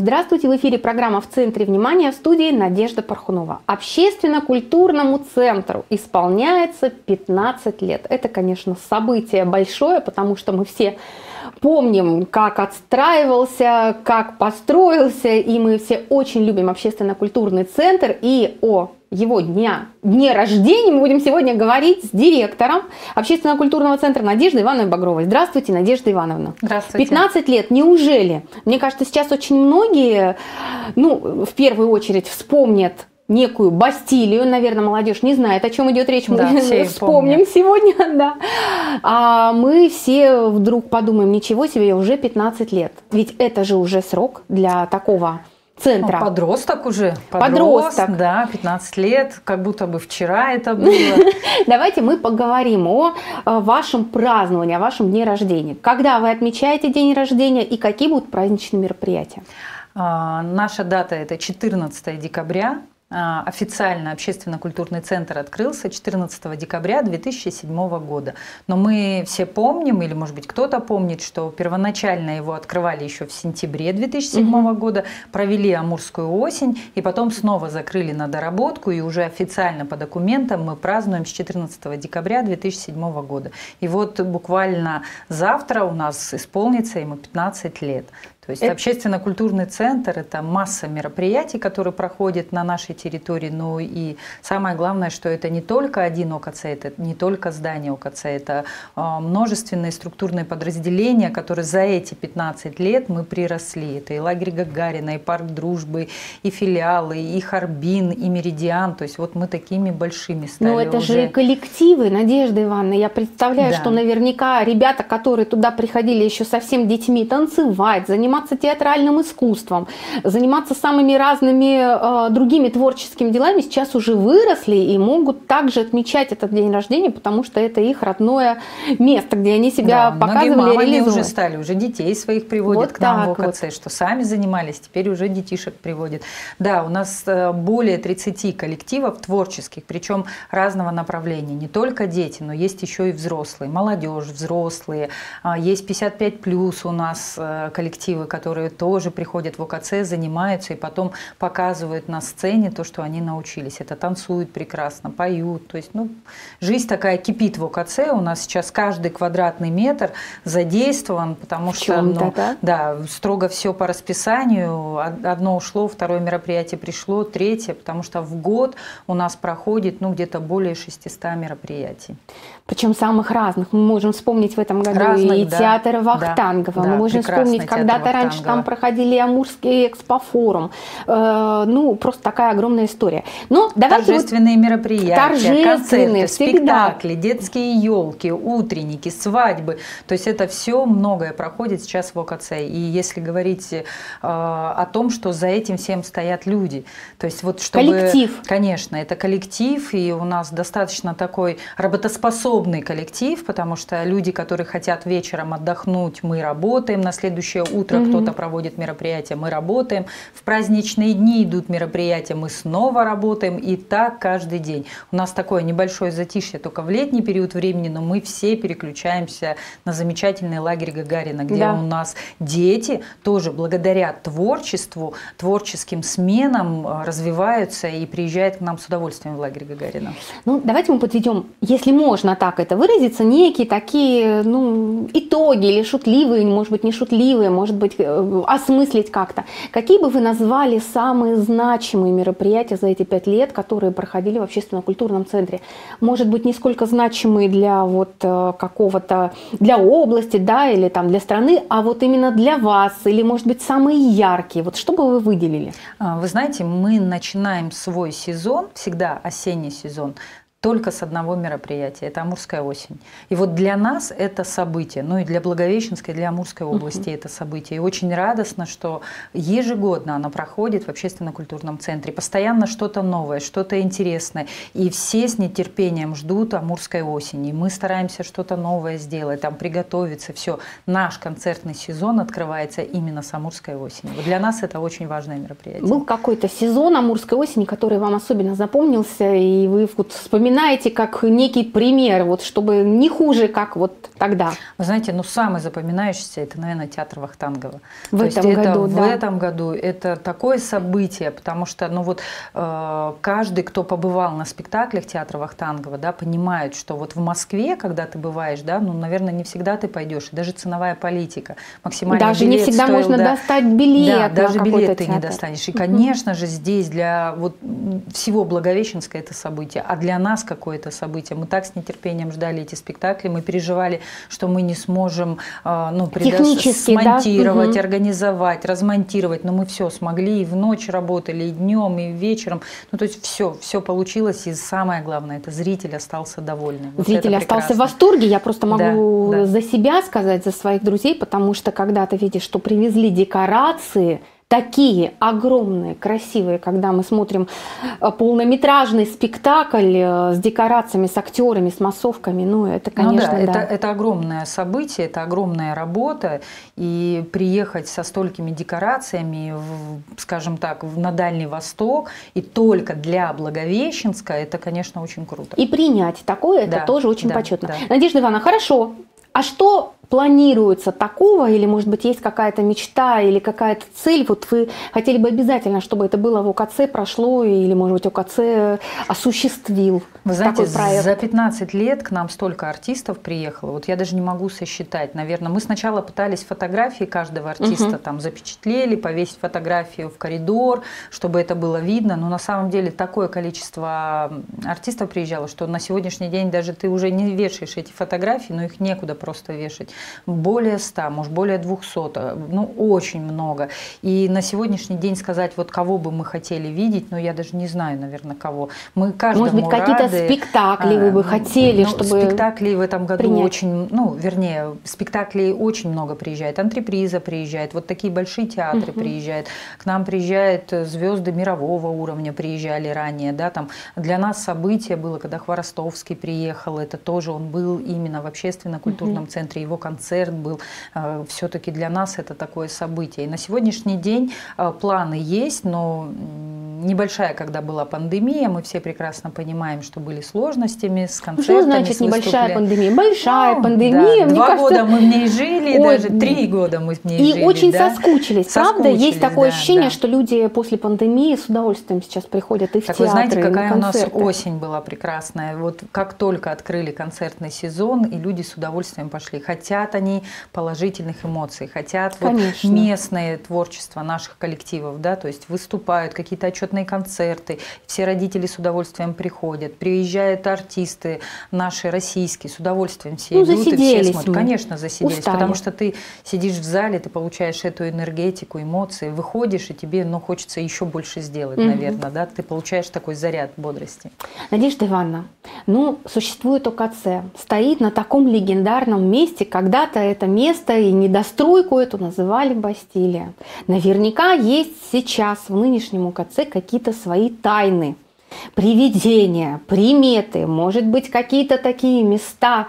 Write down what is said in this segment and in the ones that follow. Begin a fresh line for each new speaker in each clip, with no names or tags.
Здравствуйте, в эфире программа «В центре внимания» в студии Надежда Пархунова. Общественно-культурному центру исполняется 15 лет. Это, конечно, событие большое, потому что мы все помним, как отстраивался, как построился, и мы все очень любим общественно-культурный центр. И о его дня, дне рождения мы будем сегодня говорить с директором общественно-культурного центра Надеждой Ивановной Багровой. Здравствуйте, Надежда Ивановна.
Здравствуйте.
15 лет, неужели? Мне кажется, сейчас очень многие, ну, в первую очередь вспомнят некую Бастилию, наверное, молодежь не знает, о чем идет речь, мы
да,
вспомним
помнят.
сегодня, да. А мы все вдруг подумаем, ничего себе, уже 15 лет. Ведь это же уже срок для такого центра.
Ну, подросток уже.
Подросток.
Да, 15 лет, как будто бы вчера это было.
Давайте мы поговорим о вашем праздновании, о вашем дне рождения. Когда вы отмечаете день рождения и какие будут праздничные мероприятия?
А, наша дата это 14 декабря. А, официально общественно-культурный центр открылся 14 декабря 2007 года. Но мы все помним, или может быть кто-то помнит, что первоначально его открывали еще в сентябре 2007 угу. года, провели Амурскую осень, и потом снова закрыли на доработку, и уже официально по документам мы празднуем с 14 декабря 2007 года. И вот буквально завтра у нас исполнится ему 15 лет. То есть это... общественно-культурный центр – это масса мероприятий, которые проходят на нашей территории, но и самое главное, что это не только один ОКЦ, это не только здание ОКЦ, это а, множественные структурные подразделения, которые за эти 15 лет мы приросли. Это и лагерь Гагарина, и парк дружбы, и филиалы, и Харбин, и Меридиан. То есть вот мы такими большими стали
Но это
уже.
же и коллективы, Надежда Ивановна. Я представляю,
Да.
что наверняка ребята, которые туда приходили еще совсем детьми, танцевать, заниматься театральным искусством, заниматься самыми разными э, другими творческими делами, сейчас уже выросли и могут также отмечать этот день рождения, потому что это их родное место, где они себя
Да,
показывали, реализовывали.
уже стали, уже детей своих приводят
Вот
к нам в ОКЦ, что сами занимались, теперь уже детишек приводят. Да, у нас э, более 30 коллективов творческих, причем разного направления. Не только дети, но есть еще и взрослые, молодежь, взрослые. А, Есть 55 плюс у нас э, коллективы, которые тоже приходят в ОКЦ, занимаются и потом показывают на сцене то, что они научились. Это танцуют прекрасно, поют. То есть, ну, жизнь такая кипит в ОКЦ. У нас сейчас каждый квадратный метр задействован, потому
В
что ну,
да?
да, строго все по расписанию. Од- Одно ушло, второе мероприятие пришло, третье, потому что в год у нас проходит ну, где-то более 600 мероприятий.
Причем самых разных. Мы можем вспомнить в этом году
Разных,
и
да.
театр Вахтангова.
Да,
Мы можем вспомнить,
театр
когда-то раньше там проходили Амурский экспофорум. Э, ну, просто такая огромная история. Но давайте вот
Торжественные мероприятия,
Торжественные,
концерты,
всегда.
спектакли, детские елки, утренники, свадьбы. То есть это все многое проходит сейчас в ОКЦ. И если говорить э, о том, что за этим всем стоят люди, то есть вот чтобы...
Коллектив.
Конечно, это коллектив, и у нас достаточно такой работоспособный коллектив, потому что люди, которые хотят вечером отдохнуть, мы работаем, на следующее утро
Мгм.
кто-то проводит мероприятие, мы работаем, в праздничные дни идут мероприятия, мы снова работаем, и так каждый день. У нас такое небольшое затишье только в летний период времени, но мы все переключаемся на замечательный лагерь Гагарина, где
Да.
у нас дети тоже благодаря творчеству, творческим сменам э, развиваются и приезжают к нам с удовольствием в лагерь Гагарина.
Ну, давайте мы подведем, если можно так это выразиться, некие такие ну, итоги или шутливые, может быть, не шутливые, может быть, э, осмыслить как-то. Какие бы вы назвали самые значимые мероприятия за эти пять лет, которые проходили в общественно-культурном центре? Может быть, не сколько значимые для вот э, какого-то, для области, да, или там для страны, а вот именно для вас, или, может быть, самые яркие. Вот что бы вы выделили?
А, Вы знаете, мы начинаем свой сезон, всегда осенний сезон, только с одного мероприятия. Это Амурская осень. И вот для нас это событие. Ну и для Благовещенской, для Амурской области это событие. И очень радостно, что ежегодно она проходит в общественно-культурном центре. Постоянно что-то новое, что-то интересное. И все с нетерпением ждут Амурской осени. И мы стараемся что-то новое сделать, там приготовиться. Все. Наш концертный сезон открывается именно с Амурской осени. Вот для нас это очень важное мероприятие.
Был какой-то сезон Амурской осени, который вам особенно запомнился, и вы вот вспоминаете запоминаете как некий пример, вот чтобы не хуже, как вот тогда?
Вы знаете, ну самый запоминающийся это, наверное, театр Вахтангова.
В
То
этом году,
это,
да.
В этом году это такое событие, потому что, ну вот э, каждый, кто побывал на спектаклях театра Вахтангова, да, понимает, что вот в Москве, когда ты бываешь, да, ну, наверное, не всегда ты пойдешь, даже ценовая политика, максимальный
Даже не всегда
стоил,
можно
да,
достать билет
да, даже билет ты не
театр.
достанешь. И, конечно же, здесь для вот всего Благовещенска это событие, а для нас какое-то событие. Мы так с нетерпением ждали эти спектакли, мы переживали, что мы не сможем э, ну, предо-
да?
смонтировать,
Мгм.
организовать, размонтировать, но мы все смогли, и в ночь работали, и днем, и вечером. Ну, то есть все, все получилось, и самое главное, это зритель остался довольным. Вот
Зритель остался в восторге. Я просто могу
Да, да.
за себя сказать, за своих друзей, потому что когда ты видишь, что привезли декорации, такие огромные, красивые, когда мы смотрим э, полнометражный спектакль э, с декорациями, с актерами, с массовками, ну это, конечно,
ну да,
да.
Это, это огромное событие, это огромная работа, и приехать со столькими декорациями, в, скажем так, на Дальний Восток, и только для Благовещенска, это, конечно, очень круто.
И принять такое, это
Да,
тоже очень
да,
почетно.
да.
Надежда Ивановна, хорошо. А что планируется такого, или, может быть, есть какая-то мечта или какая-то цель? Вот вы хотели бы обязательно, чтобы это было в ОКЦ прошло, или, может быть, ОКЦ осуществил
Вы знаете,
такой проект?
за 15 лет к нам столько артистов приехало, вот я даже не могу сосчитать, наверное. Мы сначала пытались фотографии каждого артиста
Мгм.
там запечатлели, повесить фотографию в коридор, чтобы это было видно, но на самом деле такое количество артистов приезжало, что на сегодняшний день даже ты уже не вешаешь эти фотографии, но их некуда просто вешать. Более 100, может, более 200, э, ну, очень много. И на сегодняшний день сказать, вот кого бы мы хотели видеть, ну, я даже не знаю, наверное, кого. Мы каждому
Может быть, какие-то спектакли вы бы
А,
хотели,
ну,
чтобы...
Спектаклей в этом году
принять?
очень, ну, вернее, спектаклей очень много приезжает. Антреприза приезжает, вот такие большие театры
Мгм.
приезжают. К нам приезжают э, звезды мирового уровня, приезжали ранее, да, там. Для нас событие было, когда Хворостовский приехал, это тоже он был именно в общественно-культурном центре, его концерт был. Все-таки для нас это такое событие. И на сегодняшний день э, планы есть, но небольшая, когда была пандемия, мы все прекрасно понимаем, что были сложностями с концертами,
Что значит небольшая пандемия? Большая
Ну,
пандемия,
да,
мне
Два
кажется...
года мы в ней жили,
Ой,
даже три года мы в ней
И
жили.
очень
да.
соскучились, правда? Есть
Соскучились,
такое
да,
ощущение,
да.
что люди после пандемии с удовольствием сейчас приходят и в
Так вы
театры,
знаете,
и на
какая у нас осень была прекрасная. Вот как только открыли концертный сезон, и люди с удовольствием пошли. Хотят они положительных эмоций, хотят вот местное творчество наших коллективов, да, то есть выступают какие-то отчетные концерты, все родители с удовольствием приходят, приезжают артисты наши российские, с удовольствием все
Ну,
идут и все смотрят.
мы.
Конечно, засиделись,
Устали.
потому что ты сидишь в зале, ты получаешь эту энергетику, эмоции, выходишь, и тебе, ну, хочется еще больше сделать,
Мгм.
наверное, да, ты получаешь такой заряд бодрости.
Надежда Ивановна, ну, существует ОКЦ, стоит на таком легендарном месте, когда-то это место и недостройку эту называли Бастилия. Наверняка есть сейчас в нынешнем ОКЦ какие-то свои тайны, привидения, приметы, может быть, какие-то такие места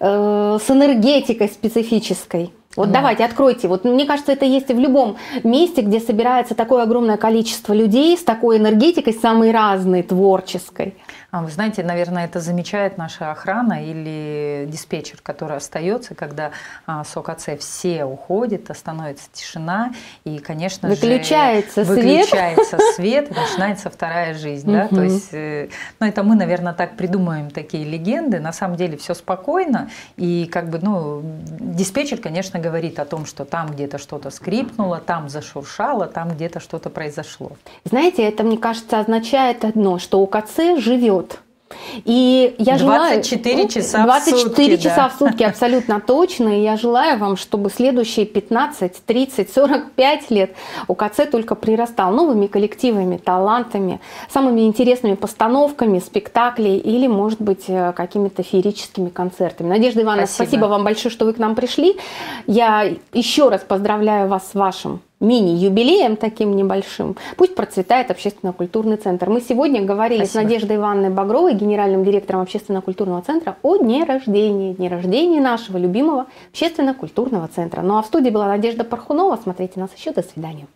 э, с энергетикой специфической. Вот
Ну.
давайте, откройте. Вот мне кажется, это есть в любом месте, где собирается такое огромное количество людей с такой энергетикой, самой разной, творческой.
А вы знаете, наверное, это замечает наша охрана или диспетчер, который остается, когда а, с ОКЦ все уходят, а становится тишина, и, конечно
Выключается
же,
свет.
выключается свет, и начинается вторая жизнь. Да? То есть, э, ну, это мы, наверное, так придумаем такие легенды. На самом деле все спокойно, и как бы, ну, диспетчер, конечно, говорит о том, что там где-то что-то скрипнуло, там зашуршало, там где-то что-то произошло.
Знаете, это, мне кажется, означает одно, что ОКЦ живет. И я желаю...
24 часа в
24
сутки,
часа
да.
в сутки, абсолютно точно. И я желаю вам, чтобы следующие 15, 30, 45 лет ОКЦ только прирастал новыми коллективами, талантами, самыми интересными постановками, спектаклей или, может быть, э, какими-то феерическими концертами. Надежда Ивановна,
Спасибо.
спасибо вам большое, что вы к нам пришли. Я еще раз поздравляю вас с вашим мини-юбилеем таким небольшим. Пусть процветает общественно-культурный центр. Мы сегодня говорили
Спасибо.
с Надеждой Ивановной Багровой, генеральным директором общественно-культурного центра, о дне рождения, дне рождения нашего любимого общественно-культурного центра. Ну а в студии была Надежда Пархунова. Смотрите нас еще. До свидания.